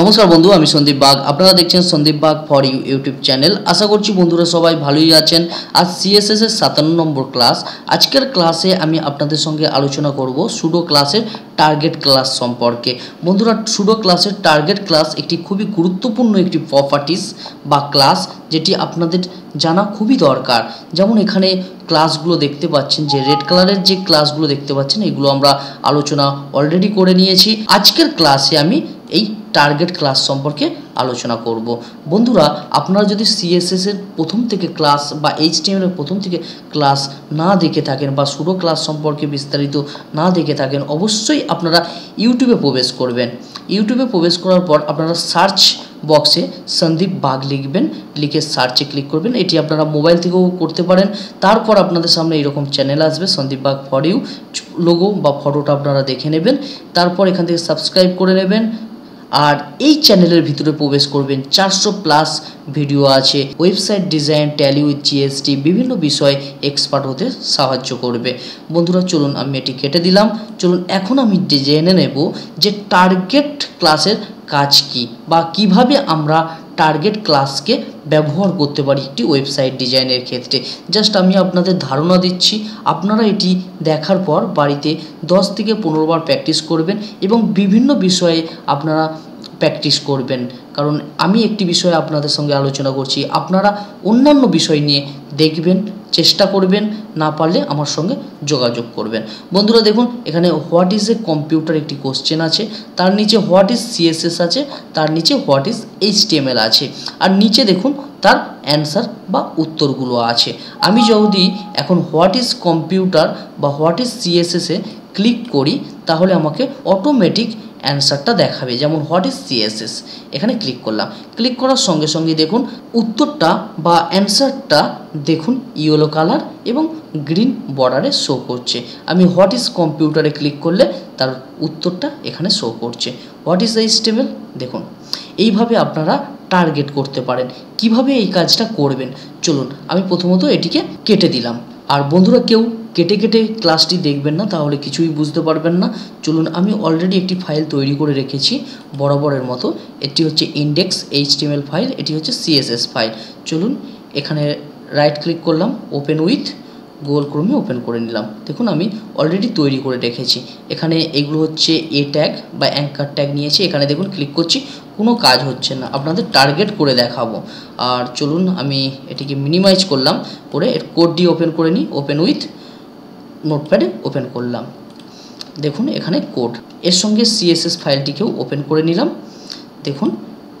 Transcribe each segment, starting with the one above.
নমস্কার বন্ধু, আমি সন্দীপ বাগ। আপনারা দেখছেন Sandip Bag for you YouTube channel আশা করছি বন্ধুরা সবাই ভালোই আছেন। আজ সিএসএস এর সাতান্ন নম্বর ক্লাস আজকের ক্লাসে আমি আপনাদের সঙ্গে আলোচনা করব সুডো ক্লাসের টার্গেট ক্লাস সম্পর্কে। বন্ধুরা সুডো ক্লাসের টার্গেট ক্লাস একটি খুবই গুরুত্বপূর্ণ একটি প্রপার্টিস বা ক্লাস যেটি আপনাদের জানা খুবই দরকার। যেমন এখানে ক্লাসগুলো দেখতে পাচ্ছেন, যে রেড কালারের যে ক্লাসগুলো দেখতে পাচ্ছেন, এগুলো আমরা আলোচনা অলরেডি করে নিয়েছি। আজকের ক্লাসে আমি এই টার্গেট ক্লাস সম্পর্কে আলোচনা করব। বন্ধুরা, আপনারা যদি সিএসএস এর প্রথম থেকে ক্লাস বা এইচটিএমএল এর প্রথম থেকে ক্লাস না দেখে থাকেন বা সুডো ক্লাস সম্পর্কে বিস্তারিত না দেখে থাকেন, অবশ্যই আপনারা ইউটিউবে প্রবেশ করবেন। ইউটিউবে প্রবেশ করার পর আপনারা সার্চ বক্সে সন্দীপ বাঘ লিখবেন, লিখে সার্চে ক্লিক করবেন। এটি আপনারা মোবাইল থেকেও করতে পারেন। তারপর আপনাদের সামনে এরকম চ্যানেল আসবে সন্দীপ বাঘ ফর ইউ লোগো বা ফটোটা আপনারা দেখে নেবেন। তারপর এখান থেকে সাবস্ক্রাইব করে নেবেন। আর এই চ্যানেলের ভিতরে প্রবেশ করবেন চারশো প্লাস ভিডিও আছে। Website design Tally with GST বিভিন্ন বিষয়ে এক্সপার্ট হতে সাহায্য করবে। বন্ধুরা, চলুন আমি এটি কেটে দিলাম। চলুন, এখন আমি জেনে নেব যে টার্গেট ক্লাসের কাজ কি বা কীভাবে আমরা টার্গেট ক্লাসকে ব্যবহার করতে পারি একটি ওয়েবসাইট ডিজাইনের ক্ষেত্রে। জাস্ট আমি আপনাদের ধারণা দিচ্ছি, আপনারা এটি দেখার পর বাড়িতে দশ থেকে পনেরো বার প্র্যাকটিস করবেন এবং বিভিন্ন বিষয়ে আপনারা প্র্যাকটিস করবেন। কারণ আমি একটি বিষয়ে আপনাদের সঙ্গে আলোচনা করছি, আপনারা অন্যান্য বিষয় নিয়ে দেখবেন। চেষ্টা করবেন, না পারলে আমার সঙ্গে যোগাযোগ করবেন। বন্ধুরা দেখুন, এখানে হোয়াট ইজ এ কম্পিউটার একটি কোশ্চেন আছে, তার নিচে হোয়াট ইজ সিএসএস আছে, তার নিচে হোয়াট ইজ এইচটিএমএল আছে। আর নিচে দেখুন, তার অ্যান্সার বা উত্তরগুলো আছে। আমি যদি এখন হোয়াট ইজ কম্পিউটার বা হোয়াট ইজ সিএসএসে ক্লিক করি, তাহলে আমাকে অটোমেটিক অ্যান্সারটা দেখাবে। যেমন, হোয়াট ইজ সিএসএস? এখানে ক্লিক করলাম। ক্লিক করার সঙ্গে সঙ্গে দেখুন, উত্তরটা বা অ্যান্সারটা দেখুন ইয়েলো কালার এবং গ্রিন বর্ডারে শো করছে। আমি হোয়াট ইজ কম্পিউটারে ক্লিক করলে তার উত্তরটা এখানে শো করছে। হোয়াট ইজ দ্য স্টেবল দেখুন, এইভাবে আপনারা টার্গেট করতে পারেন। কীভাবে এই কাজটা করবেন? চলুন, আমি প্রথমত এটিকে কেটে দিলাম। আর বন্ধুরা, কেউ কেটে কেটে ক্লাসটি দেখবেন না, তাহলে কিছুই বুঝতে পারবেন না। চলুন, আমি অলরেডি একটি ফাইল তৈরি করে রেখেছি, বরাবরের মতো। এটি হচ্ছে ইন্ডেক্স এইচটিএমএল ফাইল এটি হচ্ছে সিএসএস ফাইল চলুন, এখানে রাইট ক্লিক করলাম ওপেন উইথ গুগল ক্রোমে ওপেন করে নিলাম। দেখুন, আমি অলরেডি তৈরি করে রেখেছি। এখানে এগুলো হচ্ছে এ ট্যাগ বা অ্যাঙ্কার ট্যাগ নিয়েছি। এখানে দেখুন ক্লিক করছি, কোনো কাজ হচ্ছে না। আপনাদের টার্গেট করে দেখাবো। আর চলুন, আমি এটিকে মিনিমাইজ করলাম, করে এর কোডটি ওপেন করে নিই ওপেন উইথ নোটপ্যাডে ওপেন করলাম। দেখুন এখানে কোড। এর সঙ্গে সিএসএস ফাইলটিকেও ওপেন করে নিলাম। দেখুন,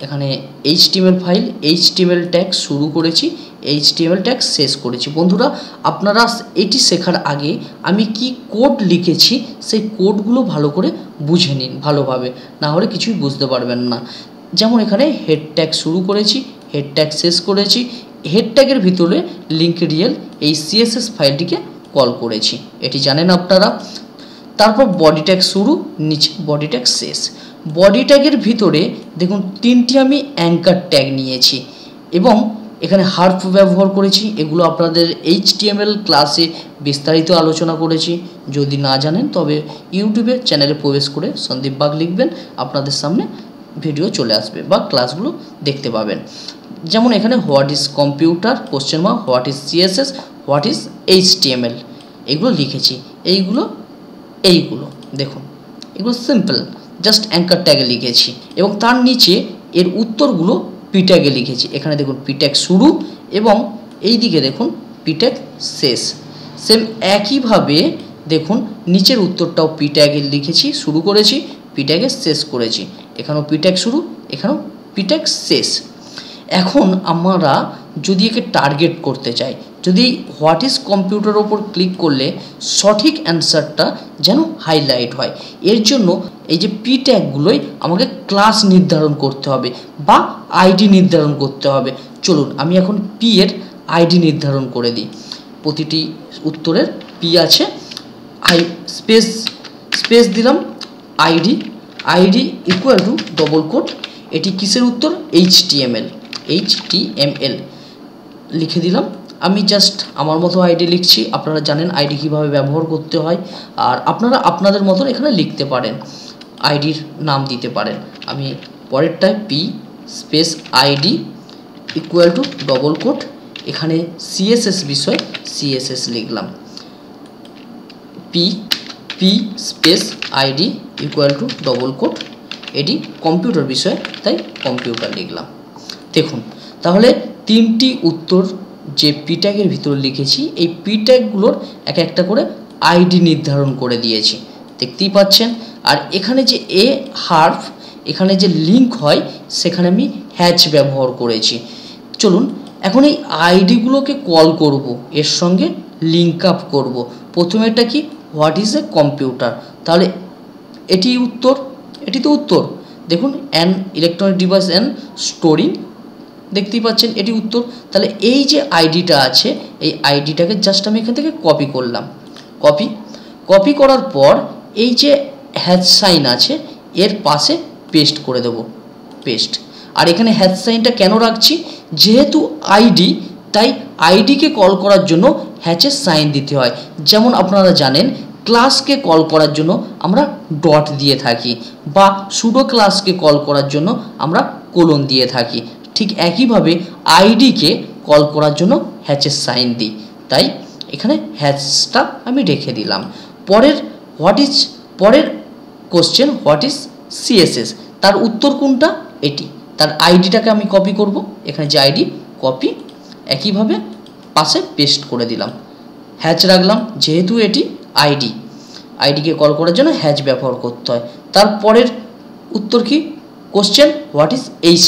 এখানে HTML file H HTML tag শুরু করেছি এইচ এইচটিএমএল ট্যাগ শেষ করেছি। বন্ধুরা, আপনারা এটি শেখার আগে আমি কি কোড লিখেছি, সেই কোডগুলো ভালো করে বুঝে নিন ভালোভাবে। না হলে কিছুই বুঝতে পারবেন না। যেমন এখানে হেড ট্যাগ শুরু করেছি, হেড ট্যাগ শেষ করেছি। হেড ট্যাগের ভিতরে লিঙ্ক রিয়েল এই সিএসএস ফাইলটিকে কল করেছি। এটি জানেন আপনারা? তারপর বডি ট্যাগ শুরু, নিচে বডি ট্যাগ শেষ। বডি ট্যাগের ভিতরে দেখুন, তিনটি আমি অ্যাঙ্কার ট্যাগ নিয়েছি এবং এখানে হার্ফ ব্যবহার করেছি। এগুলো আপনাদের এইচটিএমএল ক্লাসে বিস্তারিত আলোচনা করেছি। যদি না জানেন, তবে ইউটিউবে চ্যানেলে প্রবেশ করে সন্দীপ বাগ লিখবেন। আপনাদের সামনে ভিডিও চলে আসবে বা ক্লাসগুলো দেখতে পাবেন। যেমন এখানে what is computer question mark what is CSS what is HTML এগুলো লিখেছি। এইগুলো এইগুলো, দেখুন। এগুলো সিম্পল জাস্ট অ্যাঙ্কার ট্যাগে লিখেছি। এবং তার নিচে এর উত্তরগুলো পিট্যাগে লিখেছি। এখানে দেখুন পিট্যাগ শুরু এবং এই দিকে দেখুন পিট্যাগ শেষ। সেম একইভাবে দেখুন, নিচের উত্তরটাও পিট্যাগে লিখেছি, শুরু করেছি পিট্যাগে শেষ করেছি। এখানেও পিট্যাগ শুরু, এখানেও পিট্যাগ শেষ। এখন আমরা যদি একে টার্গেট করতে চাই যদি হোয়াট ইজ কম্পিউটার ওপর ক্লিক করলে সঠিক অ্যান্সারটা যেন হাইলাইট হয়। এর জন্য এই যে পি ট্যাগগুলোই আমাকে ক্লাস নির্ধারণ করতে হবে বা আইডি নির্ধারণ করতে হবে। চলুন, আমি এখন পি এর আইডি নির্ধারণ করে দিই। প্রতিটি উত্তরের পি আছে। আই স্পেস স্পেস দিলাম ID ID equal to double code এটি কিসের উত্তর? H T M L H T M L লিখে দিলাম আমি জাস্ট আমার মতো আইডি লিখছি, আপনারা জানেন আইডি কীভাবে ব্যবহার করতে হয়, আর আপনারা আপনাদের মতন এখানে লিখতে পারেন আইডির নাম দিতে পারেন। আমি পরেরটায় P space ID equal to double quote এখানে সিএসএস বিষয় সিএসএস লিখলাম। P P space ID equal to double quote এটি কম্পিউটার বিষয়, তাই কম্পিউটার লিখলাম। দেখুন, তাহলে তিনটি উত্তর যে পিট্যাগের ভিতর লিখেছি, এই পিট্যাগগুলোর এক একটা করে আইডি নির্ধারণ করে দিয়েছি। দেখতেই পাচ্ছেন? আর এখানে যে এ হার্ফ এখানে যে লিঙ্ক হয়, সেখানে আমি হ্যাচ ব্যবহার করেছি। চলুন, এখন এই আইডিগুলোকে কল করব, এর সঙ্গে লিঙ্ক আপ করব। প্রথমে এটা কি হোয়াট ইজ এ কম্পিউটার তাহলে এটি উত্তর, এটি তো উত্তর। দেখুন an electronic device and storing দেখতেই পাচ্ছেন, এটি উত্তর। তাহলে এই যে আইডিটা আছে, এই আইডিটাকে জাস্ট আমি এখান থেকে কপি করলাম। কপি কপি করার পর এই যে হ্যাচ সাইন আছে, এর পাশে পেস্ট করে দেব। পেস্ট আর এখানে হ্যাচ সাইনটা কেন রাখছি? যেহেতু আইডি তাই আইডিকে কল করার জন্য হ্যাচের সাইন দিতে হয়। যেমন আপনারা জানেন ক্লাসকে কল করার জন্য আমরা ডট দিয়ে থাকি, বা সুডো ক্লাসকে কল করার জন্য আমরা কোলন দিয়ে থাকি। ঠিক একইভাবে আইডিকে কল করার জন্য হ্যাচের সাইন দিই। তাই এখানে হ্যাচটা আমি রেখে দিলাম। পরের হোয়াট ইজ পরের কোশ্চেন হোয়াট ইজ সিএসএস তার উত্তর কোনটা? এটি। তার আইডিটাকে আমি কপি করব। এখানে যে আইডি কপি একইভাবে পাশে পেস্ট করে দিলাম। হ্যাচ রাখলাম, যেহেতু এটি আইডি আইডিকে কল করার জন্য হ্যাচ ব্যবহার করতে হয়। তারপরের উত্তর কি? Question what is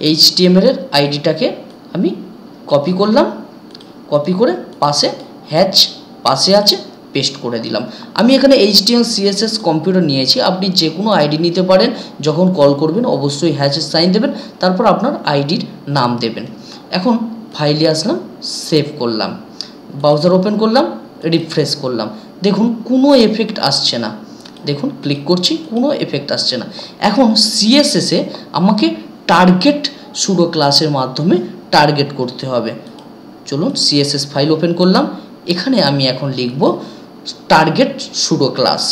HTML H টিএমএলের আইডিটাকে আমি কপি করলাম কপি করে পাশে হ্যাচ পাশে আছে পেস্ট করে দিলাম। আমি এখানে এইচডিএল সিএসএস কম্পিউটার নিয়েছি, আপনি যে কোনো আইডি নিতে পারেন, যখন কল করবেন অবশ্যই হ্যাচের সাইন দেবেন, তারপর আপনার আইডির নাম দেবেন। এখন ফাইলে আসলাম সেভ করলাম ব্রাউজার ওপেন করলাম রিফ্রেশ করলাম। দেখুন, কোনো এফেক্ট আসছে না। দেখুন ক্লিক করছি, কোনো এফেক্ট আসছে না। এখন সিএসএসে আমাকে টার্গেট সুডো ক্লাসের মাধ্যমে টার্গেট করতে হবে। চলুন সিএসএস ফাইল ওপেন করলাম। এখানে আমি এখন লিখব টার্গেট সুডো ক্লাস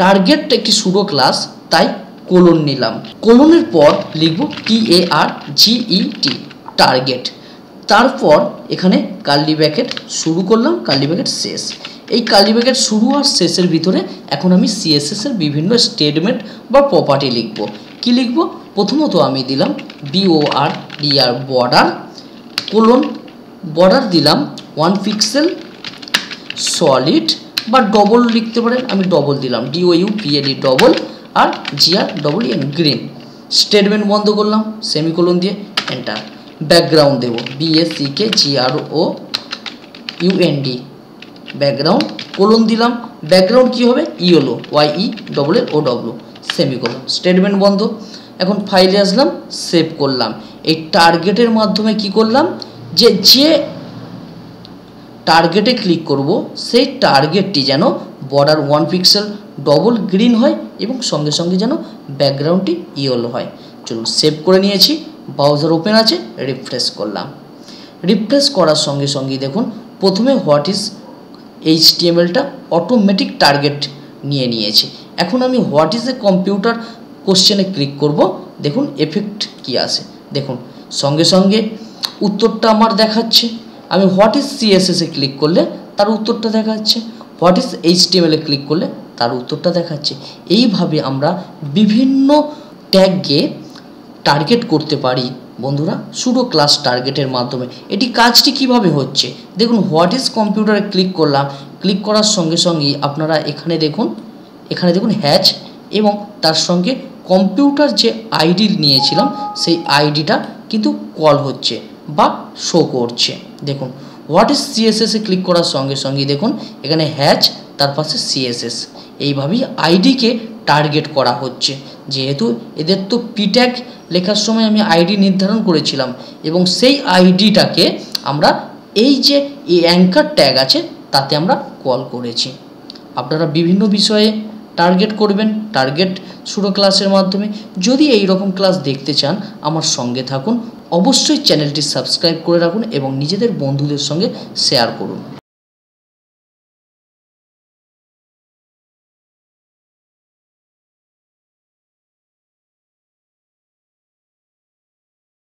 টার্গেট একটি সুডো ক্লাস তাই কোলন নিলাম। কোলনের পর লিখব টি এ আর জিই টি টার্গেট তারপর এখানে কার্লি ব্যাকেট শুরু করলাম কার্লি ব্যাকেট শেষ। এই কার্লি ব্যাকেট শুরু আর শেষের ভিতরে এখন আমি সিএসএস এর বিভিন্ন স্টেটমেন্ট বা প্রপার্টি লিখব। কি লিখব? প্রথমত আমি দিলাম B O R D R border colon border দিলাম ওয়ান পিক্সেল সলিড বা ডবল লিখতে পারেন, আমি ডবল দিলাম D O U P A D double R G R double N green statement বন্ধ করলাম সেমিকোলন দিয়ে এন্টার ব্যাকগ্রাউন্ড দেবো বিএসসিকে G R O U N D background colon দিলাম ব্যাকগ্রাউন্ড কী হবে? Yellow Y E double L O W semicolon statement বন্ধ। এখন ফাইলে আসলাম সেভ করলাম। এই টার্গেটের মাধ্যমে কি করলাম? যে যে টার্গেটে ক্লিক করব, সেই টার্গেটটি যেন border one pixel double green হয় এবং সঙ্গে সঙ্গে যেন ব্যাকগ্রাউন্ডটি ইয়েলো হয়। চলুন সেভ করে নিয়েছি ব্রাউজার ওপেন আছে রিফ্রেশ করলাম। রিফ্রেশ করার সঙ্গে সঙ্গেই দেখুন, প্রথমে হোয়াট ইজ এইচ টিএমএলটা অটোমেটিক টার্গেট নিয়ে নিয়েছে। এখন আমি হোয়াট ইজ এ কম্পিউটার কোশ্চেনে ক্লিক করব, দেখুন এফেক্ট কি আসে দেখুন, সঙ্গে সঙ্গে উত্তরটা আমার দেখাচ্ছে। আমি হোয়াট ইজ সিএসএসে ক্লিক করলে তার উত্তরটা দেখাচ্ছে। হোয়াট ইজ এইচটিএমএলে ক্লিক করলে তার উত্তরটা দেখাচ্ছে। এইভাবে আমরা বিভিন্ন ট্যাগকে টার্গেট করতে পারি। বন্ধুরা শুধু ক্লাস টার্গেটের মাধ্যমে। এটি কাজটি কীভাবে হচ্ছে? দেখুন হোয়াট ইজ কম্পিউটারে ক্লিক করলাম। ক্লিক করার সঙ্গে সঙ্গেই আপনারা এখানে দেখুন এখানে দেখুন হ্যাচ এবং তার সঙ্গে কম্পিউটার যে আইডি নিয়েছিলাম, সেই আইডিটা কিন্তু কল হচ্ছে বা শো করছে। দেখুন হোয়াট ইজ সিএসএসে ক্লিক করার সঙ্গে সঙ্গে দেখুন, এখানে হ্যাচ তার পাশে সিএসএস এইভাবেই আইডিকে টার্গেট করা হচ্ছে। যেহেতু এদের তো পিট্যাগ লেখার সময় আমি আইডি নির্ধারণ করেছিলাম এবং সেই আইডিটাকে আমরা এই যে এই অ্যাঙ্কার ট্যাগ আছে, তাতে আমরা কল করেছি। আপনারা বিভিন্ন বিষয়ে টার্গেট করবেন টার্গেট শুরু ক্লাসের মাধ্যমে। যদি এই রকম ক্লাস দেখতে চান, আমার সঙ্গে থাকুন। অবশ্যই চ্যানেলটি সাবস্ক্রাইব করে রাখুন এবং নিজেদের বন্ধুদের সঙ্গে শেয়ার করুন।